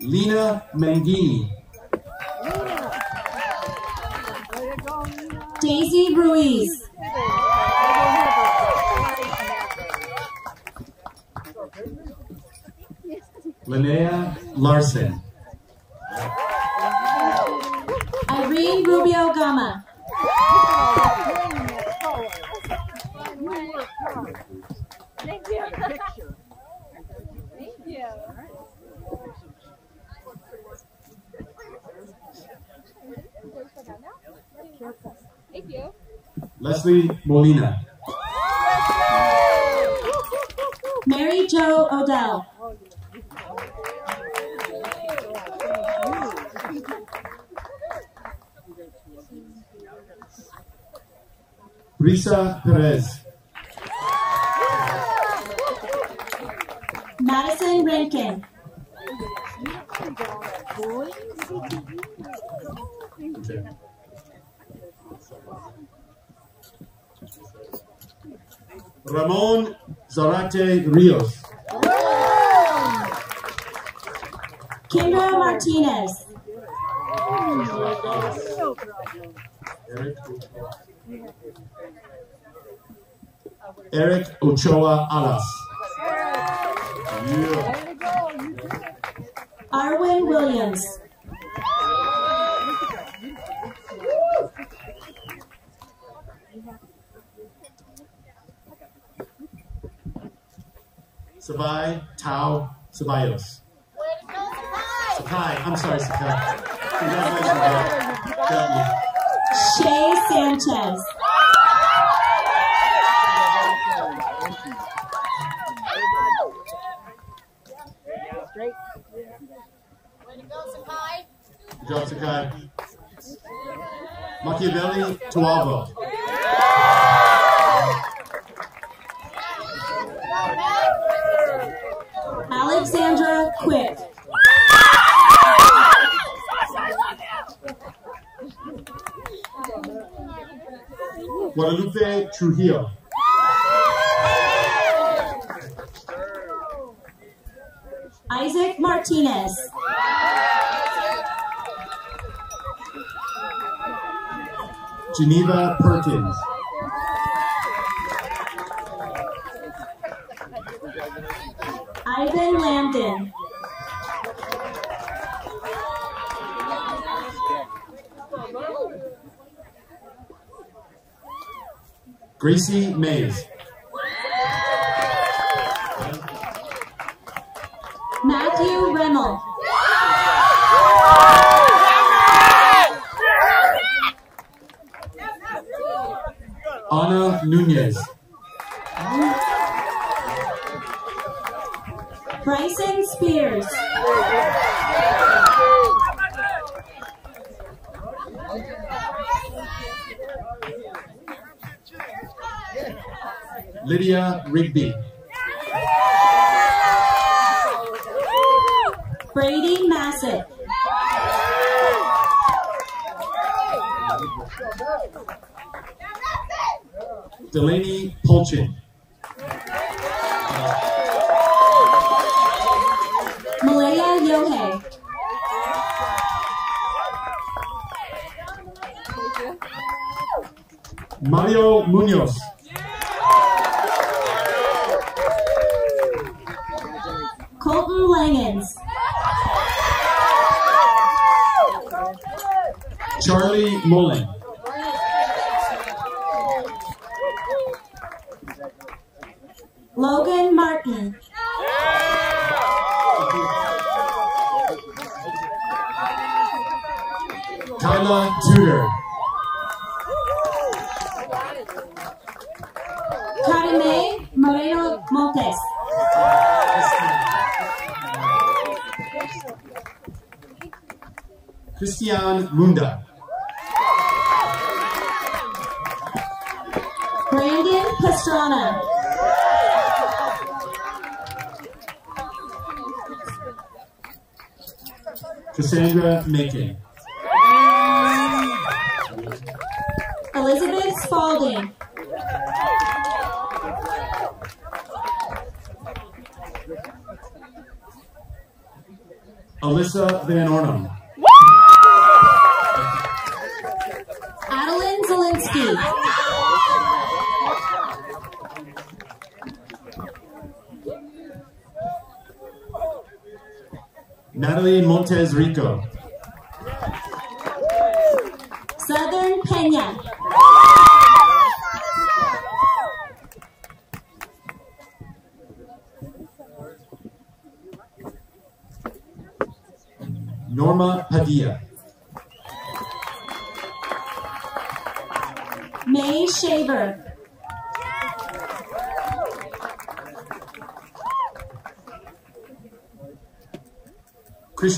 Lena Mangini. Daisy Ruiz. Linnea Larson. Irene Rubio Gama. Thank you. Thank you. Thank you. Leslie Molina. Mary Jo Odell. Brisa Perez. Zarate Rios. Kendra Martinez. Eric Ochoa Alas. Yeah. Arwin Williams. Sabai Tao Ceballos. Sakai. I'm sorry, Sakai. Congratulations, Dad. Got me. Shay Sanchez. Straight. Way to go, Sakai. Good job, Sakai. Machiavelli Tuavo. Trujillo. Isaac Martinez. Geneva Perkins. Ivan Landon. Gracie Mays. Alyssa Van Ornum. Adeline Zelinsky. Natalie Montes Rico.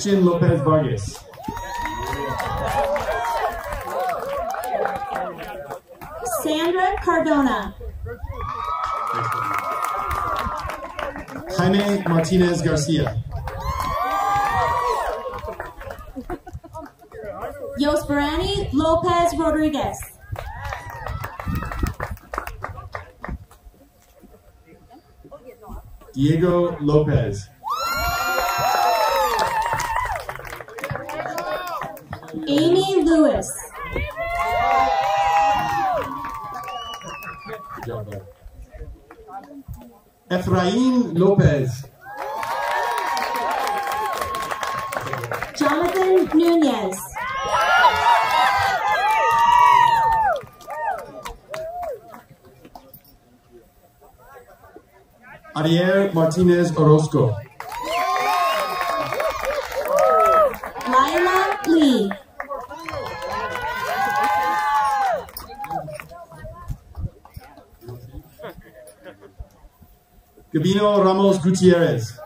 Christian Lopez Vargas. Sandra Cardona. Jaime Martinez Garcia. Yosbarani Lopez Rodriguez. Diego Lopez. Lopez. Jonathan Nunez. Ariel Martinez Orozco. Gabino Ramos Gutierrez.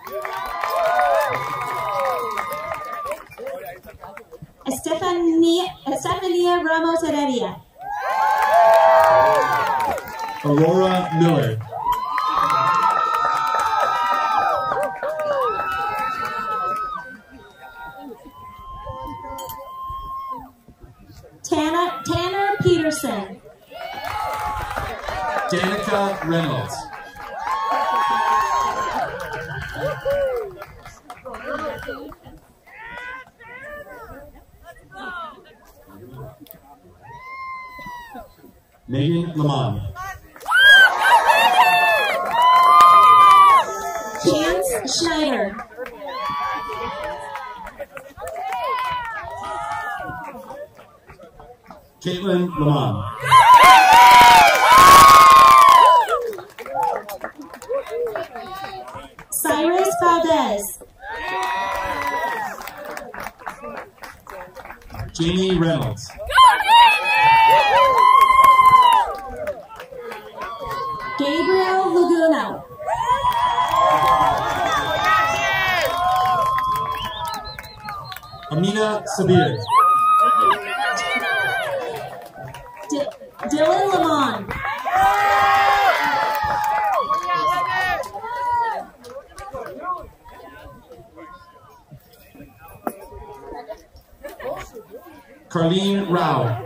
Lamont. Chance Schneider. Caitlin Lamont. Cyrus Valdez. Jamie Reynolds. Sabir. D- Dylan Lamont. Carlene Rao.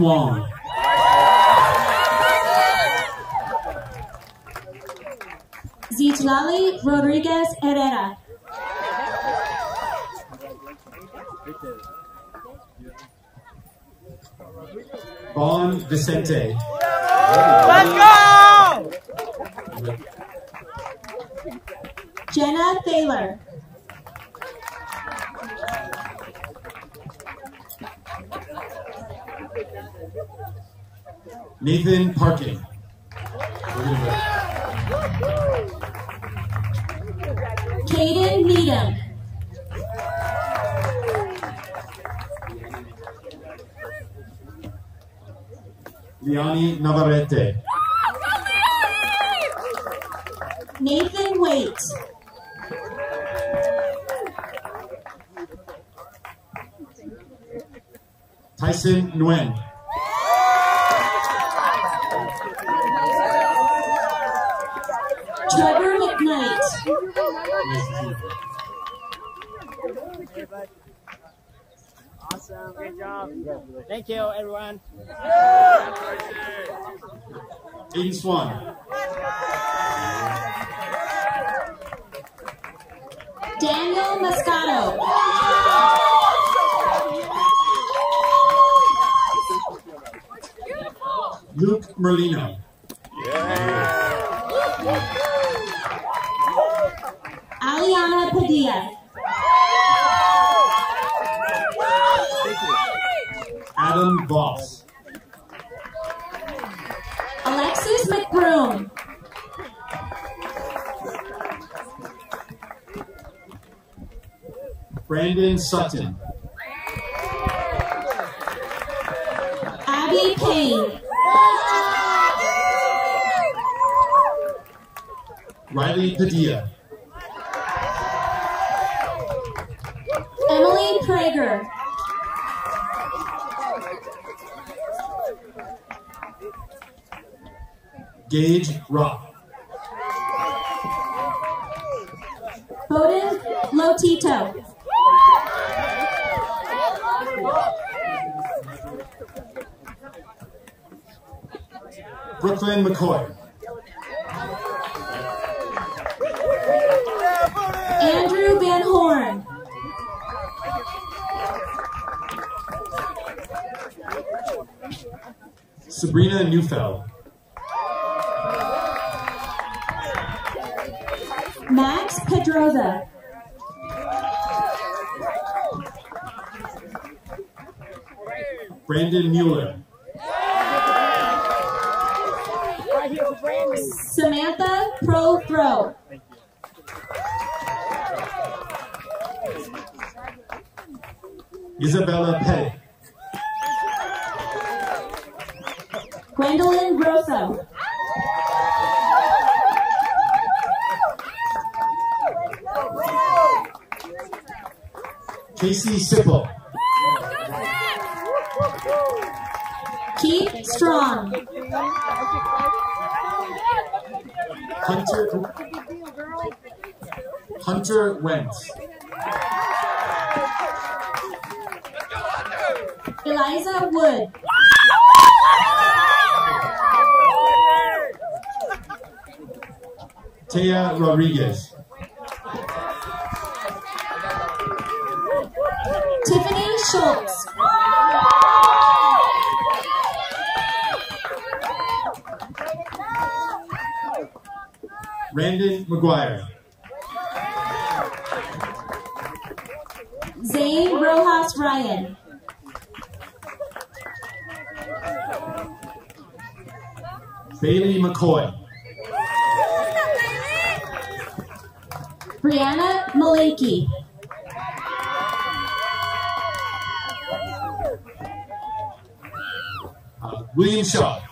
Carson Trevor McKnight. Awesome, great job. Thank you, everyone. Aiden Swan. Daniel Moscato. Luke Merlino. Aliana Padilla. Adam Voss. Alexis McBroom. Brandon Sutton. Abby Payne. Riley Padilla. Gage Rock. Bowden Lotito. Brooklyn McCoy. Taya Rodriguez. Tiffany Schultz. Brandon McGuire. Zane Rojas Ryan. Bailey McCoy. Brianna. Uh, William Shaw.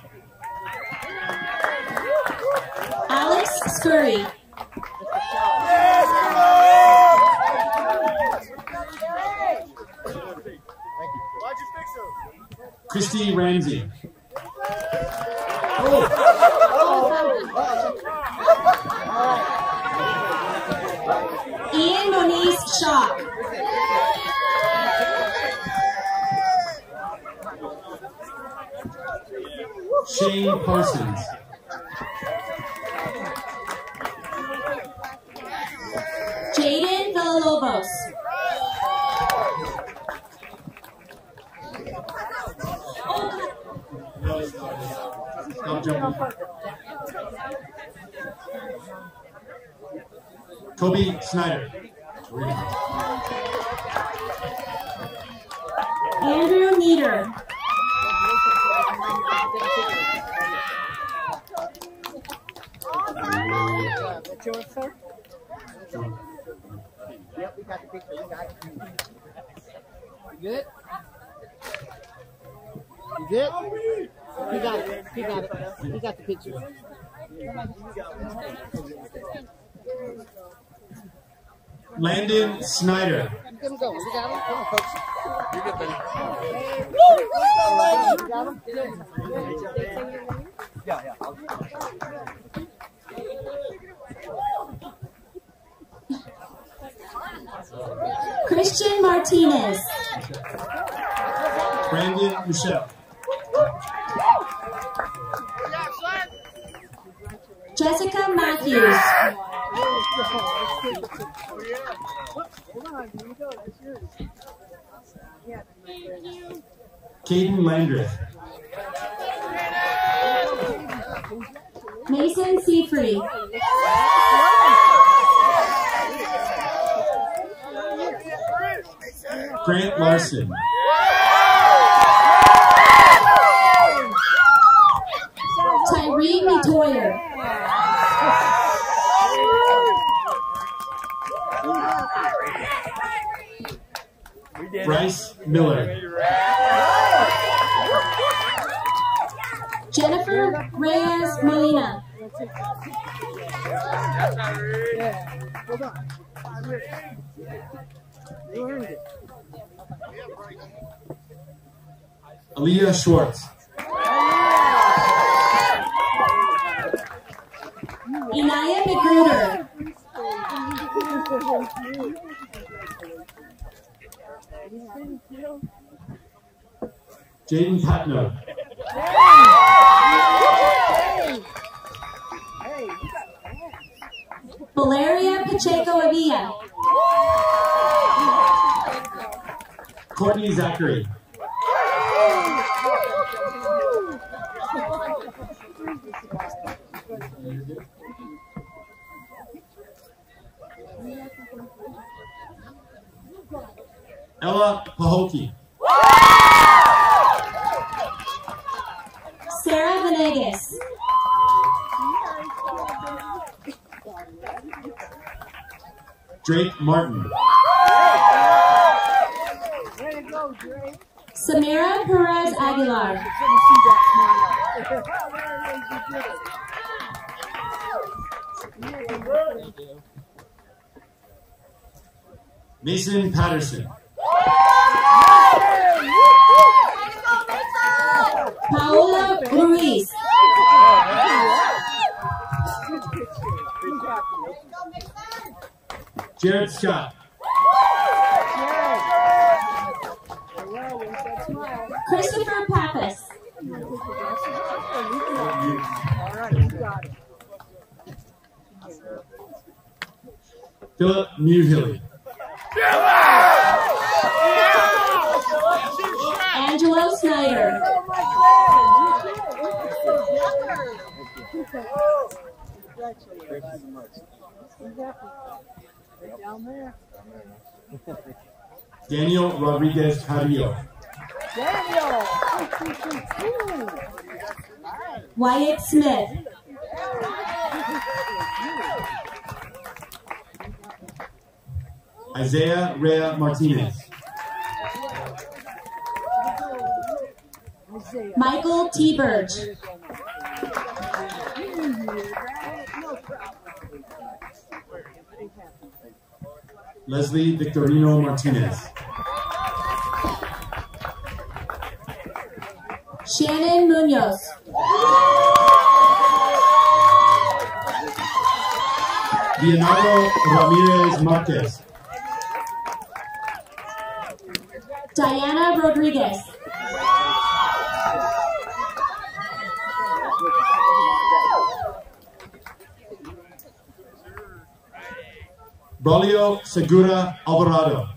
Snyder. Mason Seafree. Grant Larson. Tyree Metoyer. Bryce Miller. Hold on. It. Aaliyah Schwartz. Wyatt Smith. Isaiah Rea Martinez. Michael T. Burge. Leslie Victorino Martinez. Ramírez Márquez. Diana Rodriguez. Braulio Segura Alvarado.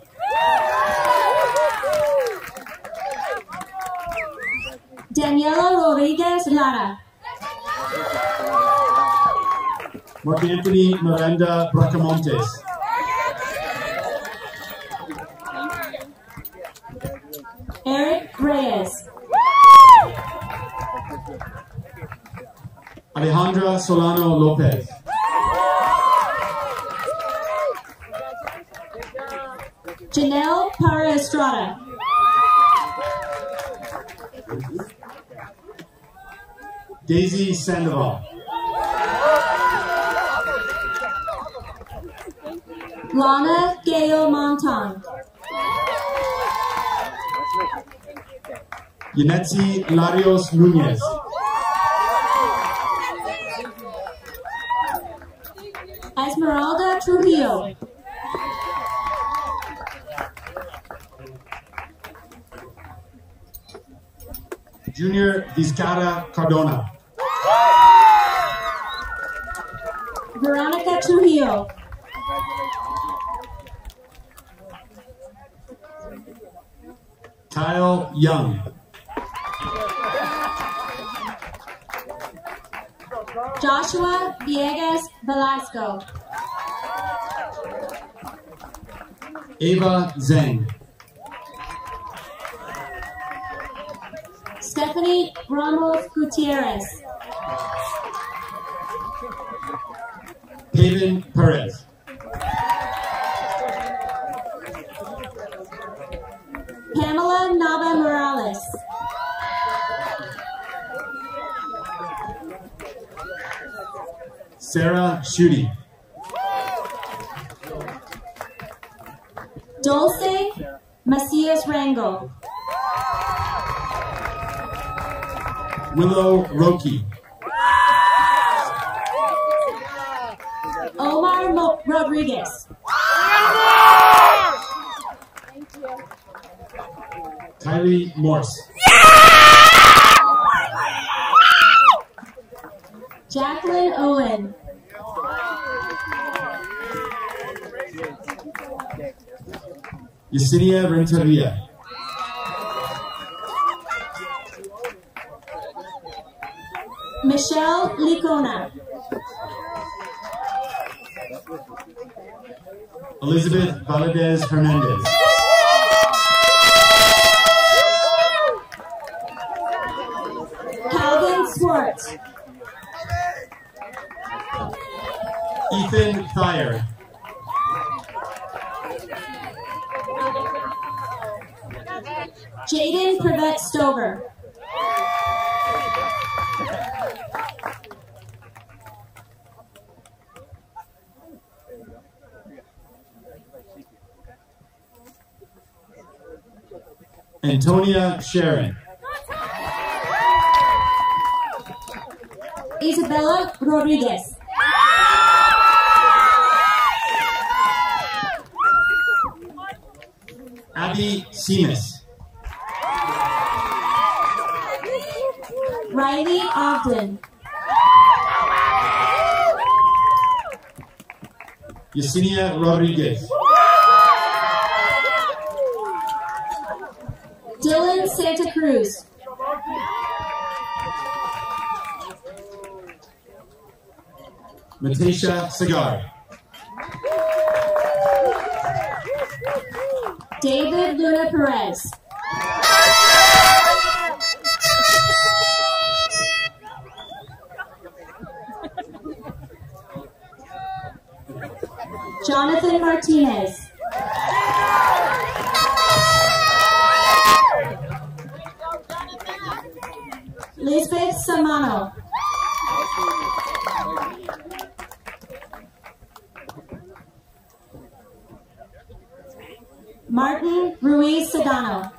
Daniela Rodriguez Lara. Mark Anthony Miranda Bracamontes. Eric Reyes. Alejandra Solano Lopez. Janelle Para Estrada. Daisy Sandoval. Lana Gale Monton. Yanetsi Larios Nunez. Esmeralda Trujillo. Junior Vizcara Cardona. Veronica Trujillo. Kyle Young. Joshua Villegas Velasco. Ava Zhang. Stephanie Ramos Gutierrez. Paven Perez. Pamela Nava Morales. Sarah Schutte. Dulce Macias Rango. Willow Roki. Omar Mo- Rodriguez. Kylie Morse. Yesenia Renteria. Michelle Licona. Elizabeth Valadez Hernandez. Antonia Sharon. Isabella Rodriguez. Abby Seamus. Riley Ogden. Yesenia Rodriguez. Dylan Santa Cruz. Matasha Cigar. David Luna Perez. Jonathan Martinez. Lisbeth Samano. Martin Ruiz Sedano.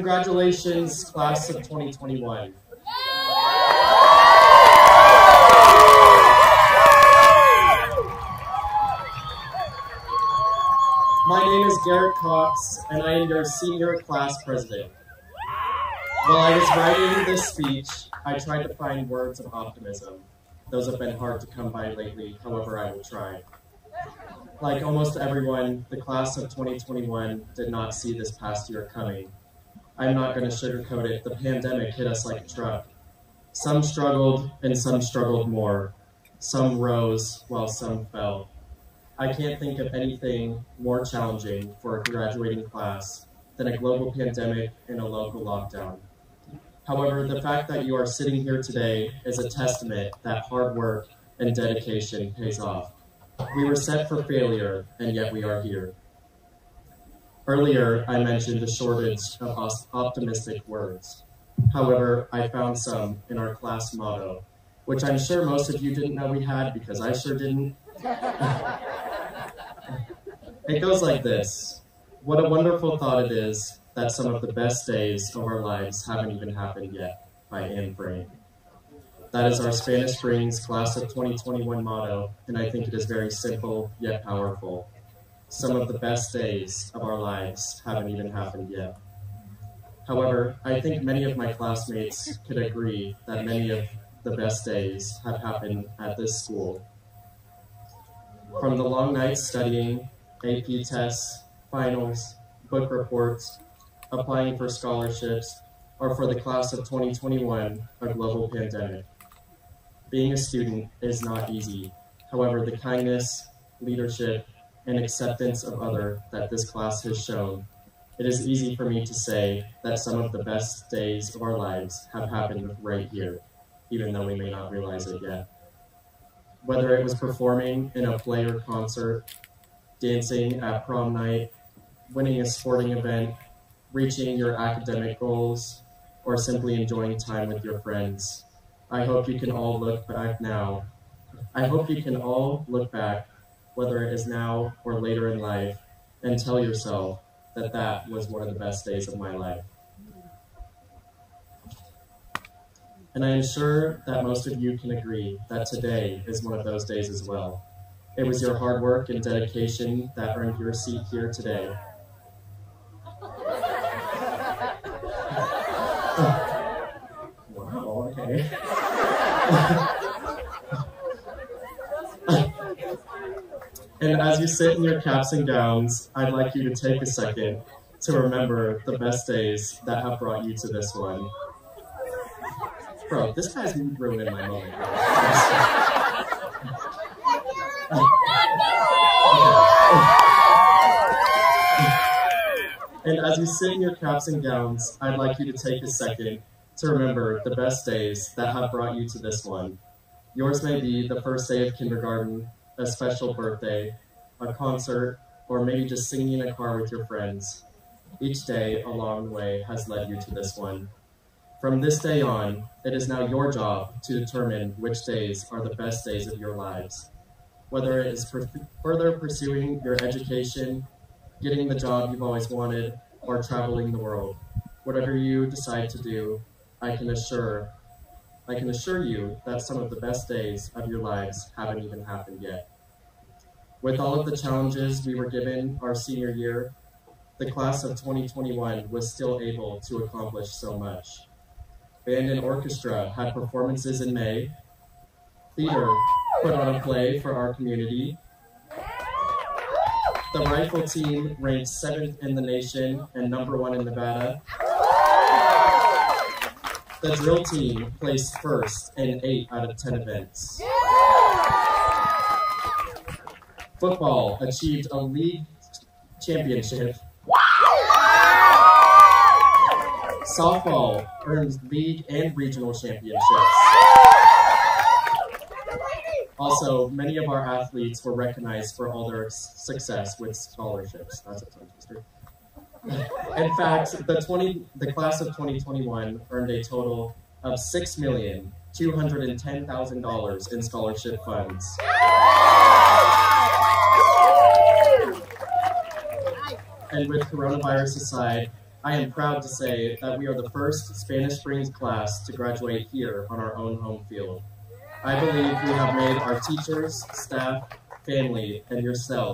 Congratulations, class of 2021. My name is Garrett Cox, and I am your senior class president. While I was writing this speech, I tried to find words of optimism. Those have been hard to come by lately, however, I will try. Like almost everyone, the class of 2021 did not see this past year coming. I'm not going to sugarcoat it, the pandemic hit us like a truck. Some struggled, and some struggled more. Some rose, while some fell. I can't think of anything more challenging for a graduating class than a global pandemic and a local lockdown. However, the fact that you are sitting here today is a testament that hard work and dedication pays off. We were set for failure, and yet we are here. Earlier, I mentioned a shortage of optimistic words. However, I found some in our class motto, which I'm sure most of you didn't know we had because I sure didn't. it goes like this. What a wonderful thought it is that some of the best days of our lives haven't even happened yet by Anne Frank. That is our Spanish Springs Class of 2021 motto, and I think it is very simple yet powerful. Some of the best days of our lives haven't even happened yet. However, I think many of my classmates could agree that many of the best days have happened at this school. From the long nights studying, AP tests, finals, book reports, applying for scholarships, or for the class of 2021, a global pandemic. Being a student is not easy. However, the kindness, leadership, and acceptance of other that this class has shown, it is easy for me to say that some of the best days of our lives have happened right here, even though we may not realize it yet. Whether it was performing in a play or concert, dancing at prom night, winning a sporting event, reaching your academic goals, or simply enjoying time with your friends. I hope you can all look back now. I hope you can all look back, whether it is now or later in life, and tell yourself that that was one of the best days of my life. And I am sure that most of you can agree that today is one of those days as well. It was your hard work and dedication that earned your seat here today. wow, okay. and as you sit in your caps and gowns, I'd like you to take a second to remember the best days that have brought you to this one. Bro, this guy's ruining my moment. And as you sit in your caps and gowns, I'd like you to take a second to remember the best days that have brought you to this one. Yours may be the first day of kindergarten, a special birthday, a concert, or maybe just singing in a car with your friends. Each day along the way has led you to this one. From this day on, it is now your job to determine which days are the best days of your lives. Whether it is further pursuing your education, getting the job you've always wanted, or traveling the world. Whatever you decide to do, I can assure I can assure you that some of the best days of your lives haven't even happened yet. With all of the challenges we were given our senior year, the class of 2021 was still able to accomplish so much. Band and orchestra had performances in May. Theater put on a play for our community. The rifle team ranked seventh in the nation and number one in Nevada. The drill team placed first in 8 out of 10 events. Football achieved a league championship. Softball earned league and regional championships. Also, many of our athletes were recognized for all their success with scholarships. That's a tongue twister. In fact, the 20, the class of 2021 earned a total of six million two hundred and ten thousand dollars in scholarship funds. And with coronavirus aside, I am proud to say that we are the first Spanish Springs class to graduate here on our own home field. I believe we have made our teachers, staff, family, and yourself